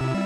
you